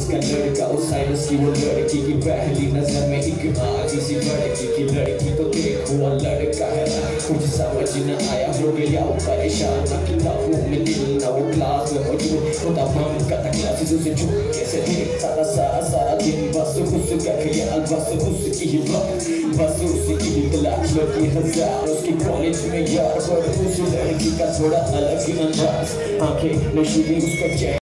उसका लड़का, उस साइनस की वो लड़की की पहली नज़र में एक आजी सी लड़की की लड़की। तो देखो वो लड़का है ना, कुछ समझ न आया, हो गया वो परेशान। ना किताबों में दिल, ना वो क्लास में मौजूद। होता बंद करता क्लासेस उसे छुप कैसे देखता था, सारा सारा दिन बस उस का ख्याल बस उसकी ही बात बस उसकी ही तलाश लगी हज़ार उसकी कॉलेज में यार, पर उस लड़की का थोड़ा अलग ही अंदाज। आँखें नशीली उसका चेहरा